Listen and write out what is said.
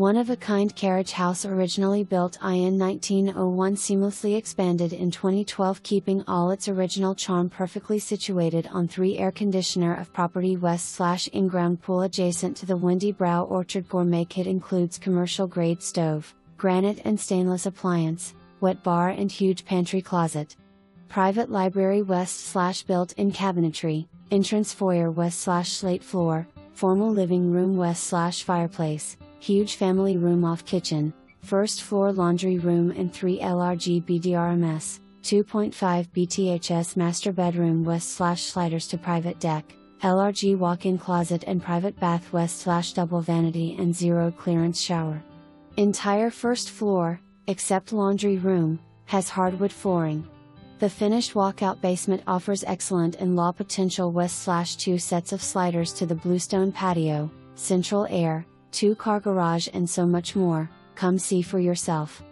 One of a kind carriage house originally built in 1901 seamlessly expanded in 2012 keeping all its original charm perfectly situated on 3 air conditioner of property west slash in ground pool adjacent to the Windy Brow Orchard Gourmet Kit includes commercial grade stove, granite and stainless appliance, wet bar and huge pantry closet. Private library west slash built in cabinetry, entrance foyer west slash slate floor, formal living room west slash fireplace, huge family room off kitchen, first floor laundry room and 3 LRG BDRMS, 2.5 BTHS master bedroom west slash sliders to private deck, LRG walk-in closet and private bath west slash double vanity and zero clearance shower. Entire first floor, except laundry room, has hardwood flooring. The finished walkout basement offers excellent and law potential west slash two sets of sliders to the bluestone patio, central air, two car garage and so much more, come see for yourself.